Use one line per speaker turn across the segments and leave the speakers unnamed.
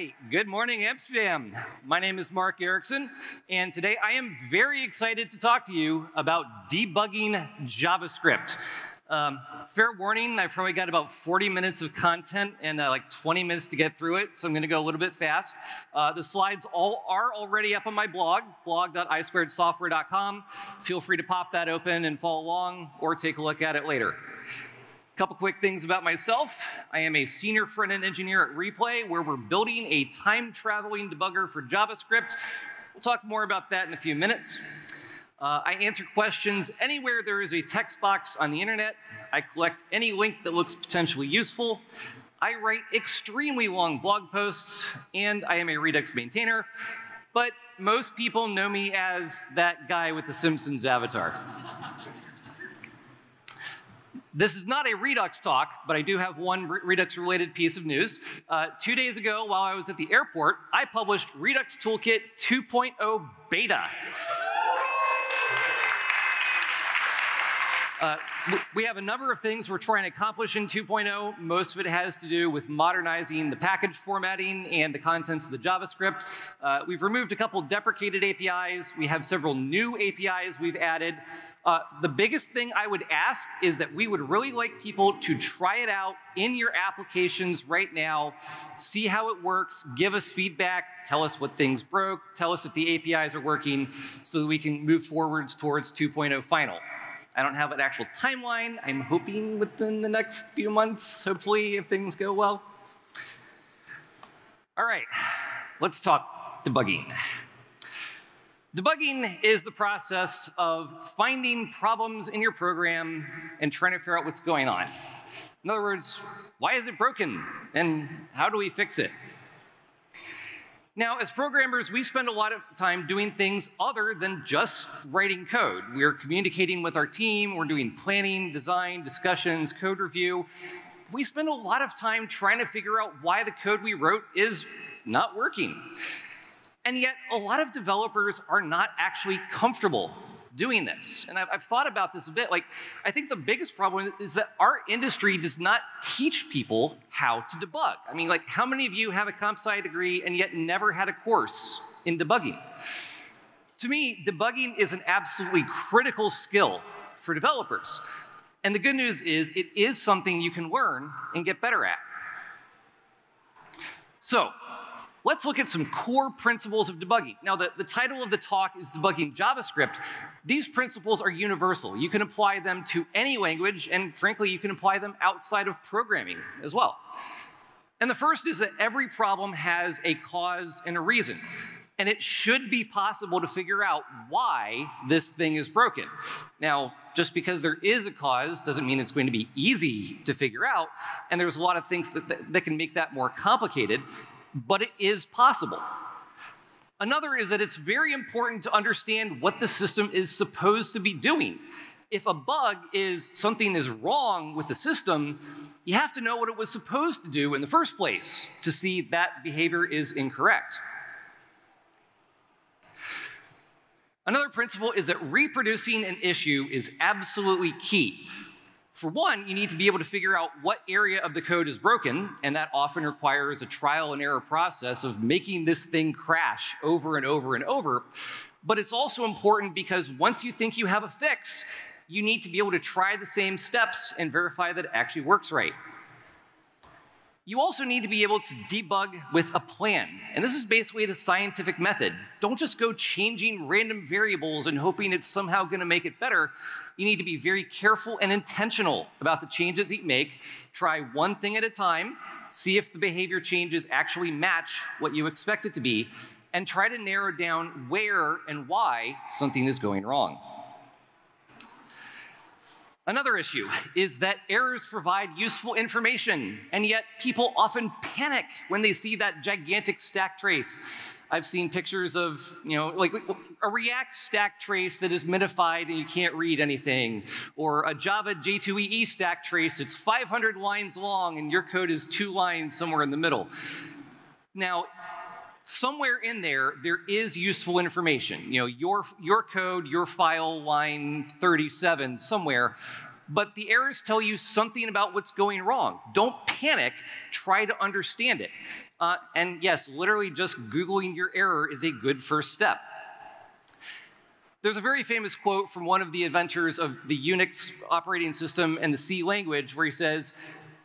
right, good morning, Amsterdam. My name is Mark Erikson, and today I am very excited to talk to you about debugging JavaScript. Um, fair warning, I've probably got about 40 minutes of content and uh, like 20 minutes to get through it, so I'm going to go a little bit fast. Uh, the slides all are already up on my blog, blog.isquaredsoftware.com. Feel free to pop that open and follow along or take a look at it later couple quick things about myself. I am a senior front-end engineer at Replay, where we're building a time-traveling debugger for JavaScript. We'll talk more about that in a few minutes. Uh, I answer questions anywhere there is a text box on the internet. I collect any link that looks potentially useful. I write extremely long blog posts, and I am a Redux maintainer. But most people know me as that guy with the Simpsons avatar. This is not a Redux talk, but I do have one Redux related piece of news. Uh, two days ago, while I was at the airport, I published Redux Toolkit 2.0 Beta. Uh, we have a number of things we're trying to accomplish in 2.0. Most of it has to do with modernizing the package formatting and the contents of the JavaScript. Uh, we've removed a couple deprecated APIs. We have several new APIs we've added. Uh, the biggest thing I would ask is that we would really like people to try it out in your applications right now, see how it works, give us feedback, tell us what things broke, tell us if the APIs are working, so that we can move forwards towards 2.0 final. I don't have an actual timeline. I'm hoping within the next few months, hopefully, if things go well. All right, let's talk debugging. Debugging is the process of finding problems in your program and trying to figure out what's going on. In other words, why is it broken and how do we fix it? Now, as programmers, we spend a lot of time doing things other than just writing code. We're communicating with our team, we're doing planning, design, discussions, code review. We spend a lot of time trying to figure out why the code we wrote is not working. And yet, a lot of developers are not actually comfortable doing this. And I've, I've, thought about this a bit. Like, I think the biggest problem is that our industry does not teach people how to debug. I mean, like, how many of you have a comp sci degree and yet never had a course in debugging? To me, debugging is an absolutely critical skill for developers. And the good news is, it is something you can learn and get better at. So, let's look at some core principles of debugging. Now, the, the title of the talk is Debugging JavaScript. These principles are universal. You can apply them to any language, and frankly, you can apply them outside of programming as well. And the first is that every problem has a cause and a reason. And it should be possible to figure out why this thing is broken. Now, just because there is a cause doesn't mean it's going to be easy to figure out. And there's a lot of things that, that, that can make that more complicated but it is possible. Another is that it's very important to understand what the system is supposed to be doing. If a bug is something is wrong with the system, you have to know what it was supposed to do in the first place to see that behavior is incorrect. Another principle is that reproducing an issue is absolutely key. For one, you need to be able to figure out what area of the code is broken, and that often requires a trial and error process of making this thing crash over and over and over. But it's also important because once you think you have a fix, you need to be able to try the same steps and verify that it actually works right. You also need to be able to debug with a plan. And this is basically the scientific method. Don't just go changing random variables and hoping it's somehow going to make it better. You need to be very careful and intentional about the changes you make. Try one thing at a time, see if the behavior changes actually match what you expect it to be, and try to narrow down where and why something is going wrong. Another issue is that errors provide useful information, and yet people often panic when they see that gigantic stack trace. I've seen pictures of, you know, like a React stack trace that is minified and you can't read anything, or a Java J2EE stack trace that's 500 lines long and your code is two lines somewhere in the middle. Now, somewhere in there, there is useful information. You know, your, your code, your file, line 37, somewhere. but the errors tell you something about what's going wrong. Don't panic, try to understand it. Uh, and yes, literally just Googling your error is a good first step. There's a very famous quote from one of the inventors of the Unix operating system and the C language where he says,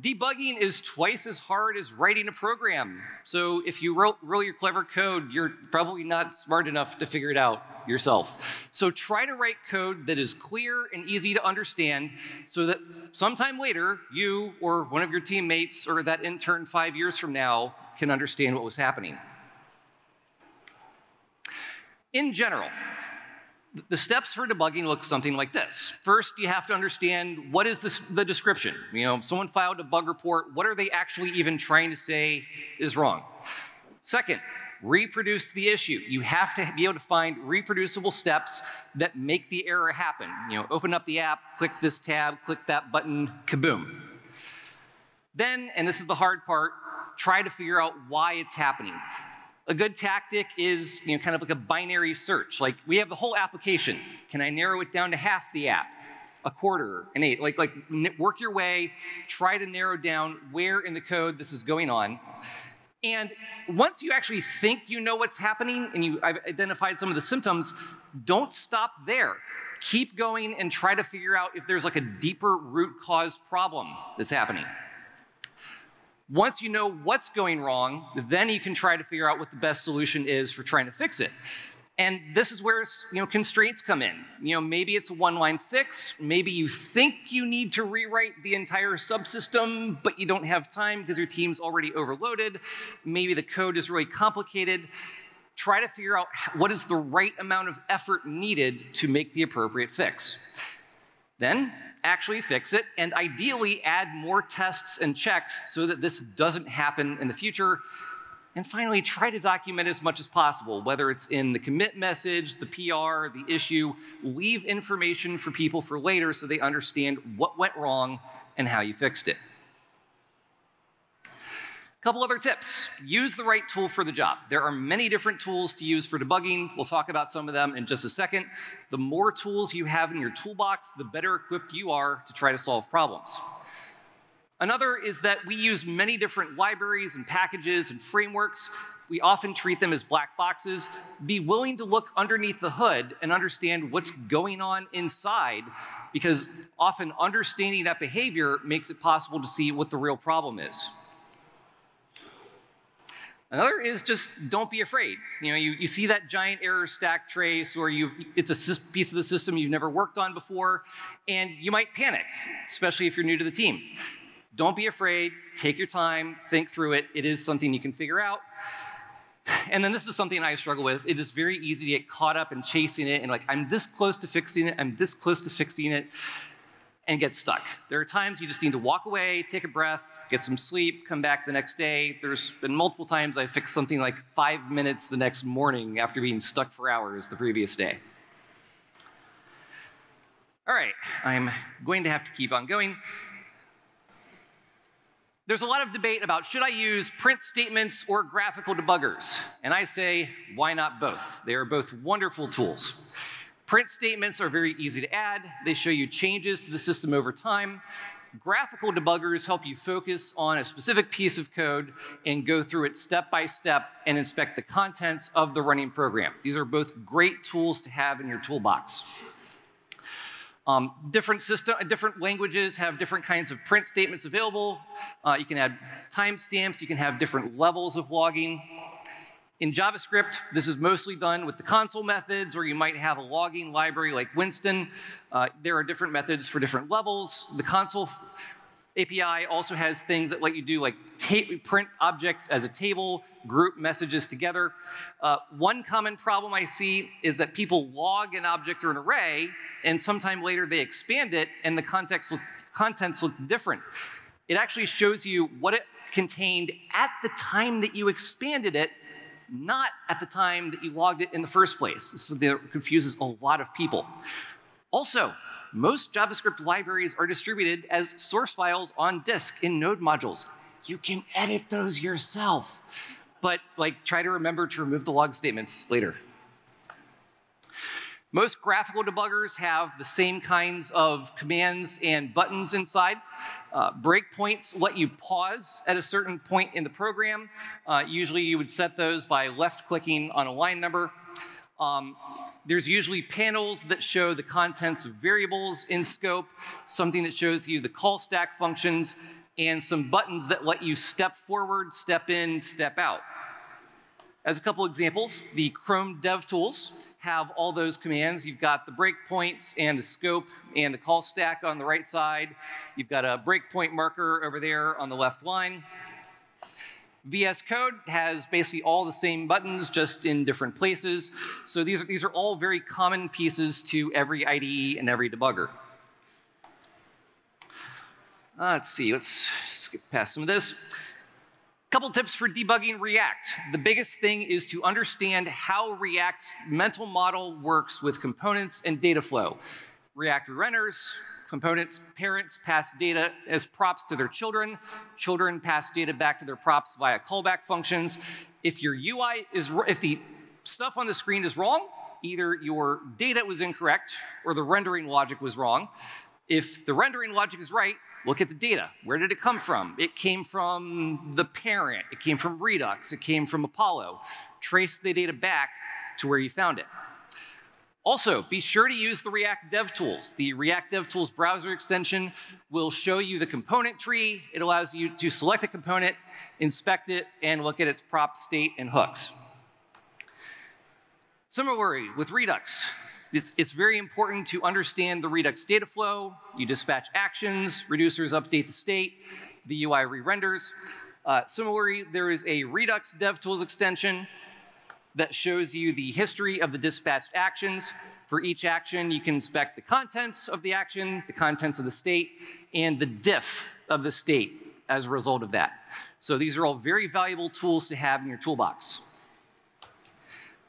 debugging is twice as hard as writing a program. So if you wrote really clever code, you're probably not smart enough to figure it out yourself. So try to write code that is clear and easy to understand so that sometime later, you or one of your teammates or that intern five years from now can understand what was happening. In general, the steps for debugging look something like this. First, you have to understand what is this, the description. You know, someone filed a bug report, what are they actually even trying to say is wrong? Second, reproduce the issue. You have to be able to find reproducible steps that make the error happen. You know, open up the app, click this tab, click that button, kaboom. Then, and this is the hard part, try to figure out why it's happening. A good tactic is you know, kind of like a binary search. Like we have the whole application. Can I narrow it down to half the app? A quarter, an eight, like, like work your way, try to narrow down where in the code this is going on. And once you actually think you know what's happening and you've identified some of the symptoms, don't stop there. Keep going and try to figure out if there's like a deeper root cause problem that's happening. Once you know what's going wrong, then you can try to figure out what the best solution is for trying to fix it. And this is where you know, constraints come in. You know, maybe it's a one-line fix. Maybe you think you need to rewrite the entire subsystem, but you don't have time because your team's already overloaded. Maybe the code is really complicated. Try to figure out what is the right amount of effort needed to make the appropriate fix. Then actually fix it, and ideally add more tests and checks so that this doesn't happen in the future. And finally, try to document as much as possible, whether it's in the commit message, the PR, the issue. Leave information for people for later so they understand what went wrong and how you fixed it. Couple other tips. Use the right tool for the job. There are many different tools to use for debugging. We'll talk about some of them in just a second. The more tools you have in your toolbox, the better equipped you are to try to solve problems. Another is that we use many different libraries and packages and frameworks. We often treat them as black boxes. Be willing to look underneath the hood and understand what's going on inside, because often understanding that behavior makes it possible to see what the real problem is. Another is just don't be afraid. You know, you, you see that giant error stack trace or you've, it's a piece of the system you've never worked on before, and you might panic, especially if you're new to the team. Don't be afraid, take your time, think through it. It is something you can figure out. And then this is something I struggle with. It is very easy to get caught up in chasing it and like, I'm this close to fixing it, I'm this close to fixing it and get stuck. There are times you just need to walk away, take a breath, get some sleep, come back the next day. There's been multiple times I fixed something like five minutes the next morning after being stuck for hours the previous day. All right, I'm going to have to keep on going. There's a lot of debate about should I use print statements or graphical debuggers? And I say, why not both? They are both wonderful tools. Print statements are very easy to add. They show you changes to the system over time. Graphical debuggers help you focus on a specific piece of code and go through it step by step and inspect the contents of the running program. These are both great tools to have in your toolbox. Um, different system, different languages have different kinds of print statements available. Uh, you can add timestamps. You can have different levels of logging. In JavaScript, this is mostly done with the console methods, or you might have a logging library like Winston. Uh, there are different methods for different levels. The console API also has things that let you do like print objects as a table, group messages together. Uh, one common problem I see is that people log an object or an array, and sometime later they expand it, and the context look, contents look different. It actually shows you what it contained at the time that you expanded it, not at the time that you logged it in the first place. This that confuses a lot of people. Also, most JavaScript libraries are distributed as source files on disk in node modules. You can edit those yourself, but like try to remember to remove the log statements later. Most graphical debuggers have the same kinds of commands and buttons inside. Uh, breakpoints let you pause at a certain point in the program. Uh, usually you would set those by left-clicking on a line number. Um, there's usually panels that show the contents of variables in scope, something that shows you the call stack functions, and some buttons that let you step forward, step in, step out. As a couple examples, the Chrome DevTools have all those commands. You've got the breakpoints and the scope and the call stack on the right side. You've got a breakpoint marker over there on the left line. VS Code has basically all the same buttons, just in different places. So these are, these are all very common pieces to every IDE and every debugger. Uh, let's see, let's skip past some of this. Couple tips for debugging React. The biggest thing is to understand how React's mental model works with components and data flow. React renders, components, parents pass data as props to their children, children pass data back to their props via callback functions. If your UI is, if the stuff on the screen is wrong, either your data was incorrect or the rendering logic was wrong. If the rendering logic is right, look at the data. Where did it come from? It came from the parent, it came from Redux, it came from Apollo. Trace the data back to where you found it. Also, be sure to use the React DevTools. The React DevTools browser extension will show you the component tree. It allows you to select a component, inspect it, and look at its prop state and hooks. Similarly, with Redux, it's, it's, very important to understand the Redux data flow. You dispatch actions, reducers update the state, the UI re-renders. Uh, similarly, there is a Redux DevTools extension that shows you the history of the dispatched actions. For each action, you can inspect the contents of the action, the contents of the state, and the diff of the state as a result of that. So these are all very valuable tools to have in your toolbox.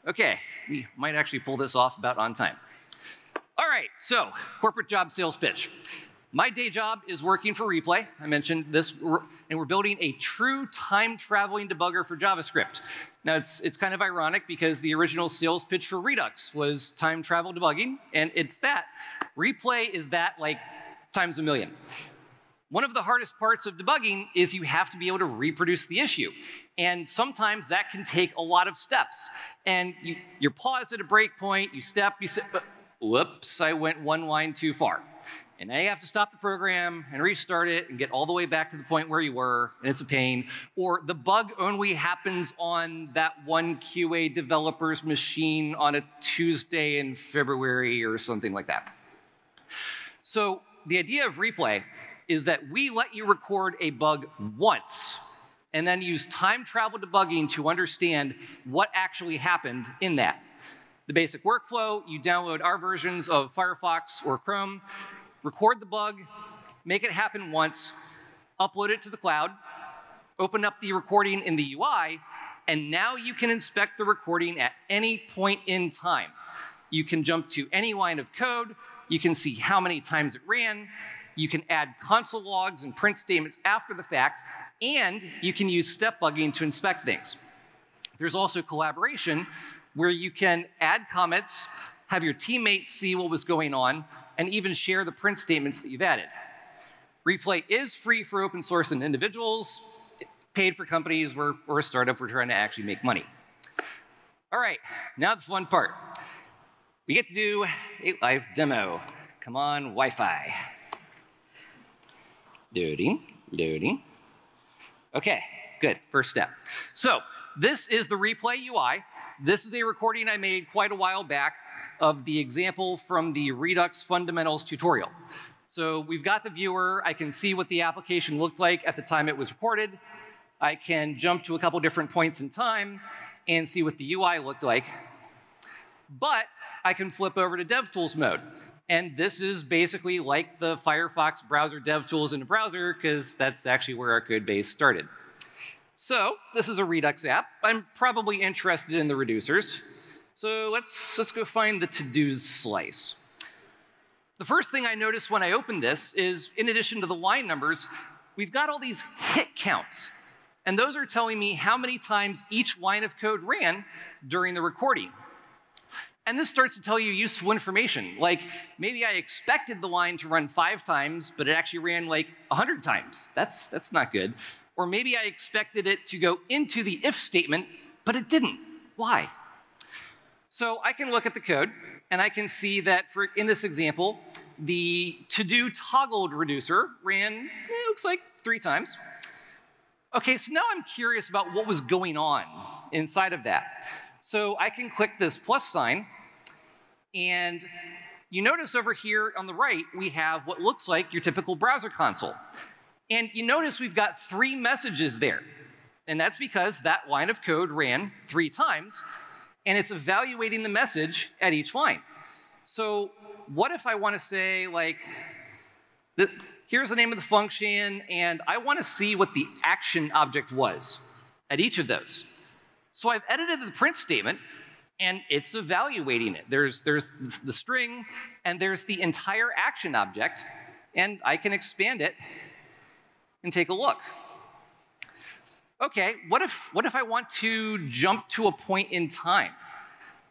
Okay, we might actually pull this off about on time. All right, so corporate job sales pitch. My day job is working for Replay. I mentioned this, and we're building a true time-traveling debugger for JavaScript. Now, it's, it's kind of ironic because the original sales pitch for Redux was time travel debugging, and it's that. Replay is that like times a million. One of the hardest parts of debugging is you have to be able to reproduce the issue. And sometimes that can take a lot of steps. And you, you pause at a breakpoint, you step, you say, uh, whoops, I went one line too far. And now you have to stop the program and restart it and get all the way back to the point where you were, and it's a pain. Or the bug only happens on that one QA developer's machine on a Tuesday in February or something like that. So the idea of replay is that we let you record a bug once and then use time travel debugging to understand what actually happened in that. The basic workflow, you download our versions of Firefox or Chrome, record the bug, make it happen once, upload it to the cloud, open up the recording in the UI, and now you can inspect the recording at any point in time. You can jump to any line of code, you can see how many times it ran, you can add console logs and print statements after the fact, and you can use step bugging to inspect things. There's also collaboration where you can add comments, have your teammates see what was going on, and even share the print statements that you've added. Replay is free for open source and individuals, paid for companies. We're, we're a startup, we're trying to actually make money. All right, now the fun part. We get to do a live demo. Come on, Wi-Fi. Loading, loading. Okay, good, first step. So this is the replay UI. This is a recording I made quite a while back of the example from the Redux fundamentals tutorial. So we've got the viewer, I can see what the application looked like at the time it was recorded. I can jump to a couple different points in time and see what the UI looked like. But I can flip over to DevTools mode. And this is basically like the Firefox browser dev tools in a browser, because that's actually where our code base started. So this is a Redux app. I'm probably interested in the reducers. So let's, let's go find the to-dos slice. The first thing I noticed when I opened this is, in addition to the line numbers, we've got all these hit counts. And those are telling me how many times each line of code ran during the recording. And this starts to tell you useful information. Like maybe I expected the line to run five times, but it actually ran like 100 times. That's, that's not good. Or maybe I expected it to go into the if statement, but it didn't. Why? So I can look at the code and I can see that for in this example, the to-do toggled reducer ran, it looks like three times. Okay, so now I'm curious about what was going on inside of that. So I can click this plus sign, and you notice over here on the right, we have what looks like your typical browser console. And you notice we've got three messages there. And that's because that line of code ran three times, and it's evaluating the message at each line. So what if I want to say, like, here's the name of the function, and I want to see what the action object was at each of those. So I've edited the print statement, and it's evaluating it. There's, there's the string, and there's the entire action object, and I can expand it and take a look. Okay, what if, what if I want to jump to a point in time?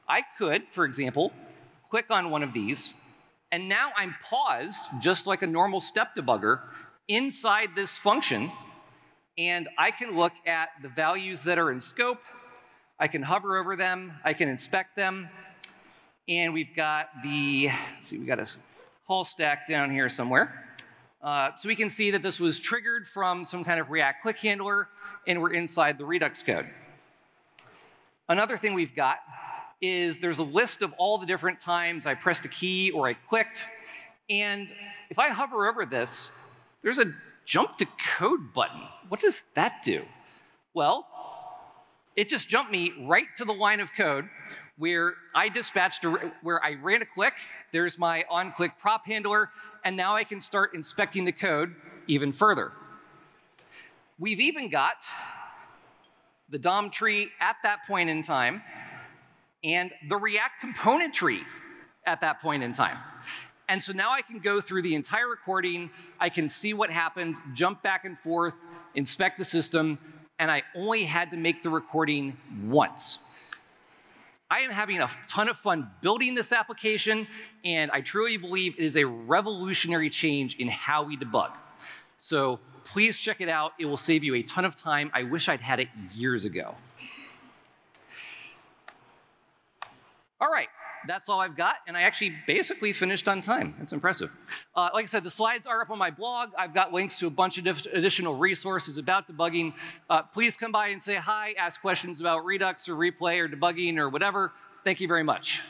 I could, for example, click on one of these, and now I'm paused, just like a normal step debugger, inside this function, and I can look at the values that are in scope, I can hover over them, I can inspect them, and we've got the, let's see, we got a call stack down here somewhere. Uh, so we can see that this was triggered from some kind of React quick handler, and we're inside the Redux code. Another thing we've got is there's a list of all the different times I pressed a key or I clicked. And if I hover over this, there's a jump to code button. What does that do? Well, it just jumped me right to the line of code where I dispatched, a, where I ran a click, there's my on-click prop handler, and now I can start inspecting the code even further. We've even got the DOM tree at that point in time, and the React component tree at that point in time. And so now I can go through the entire recording, I can see what happened, jump back and forth, inspect the system, and I only had to make the recording once. I am having a ton of fun building this application, and I truly believe it is a revolutionary change in how we debug. So please check it out. It will save you a ton of time. I wish I'd had it years ago. All right, that's all I've got, and I actually basically finished on time. That's impressive. Uh, like I said, the slides are up on my blog. I've got links to a bunch of additional resources about debugging. Uh, please come by and say hi, ask questions about Redux or replay or debugging or whatever. Thank you very much.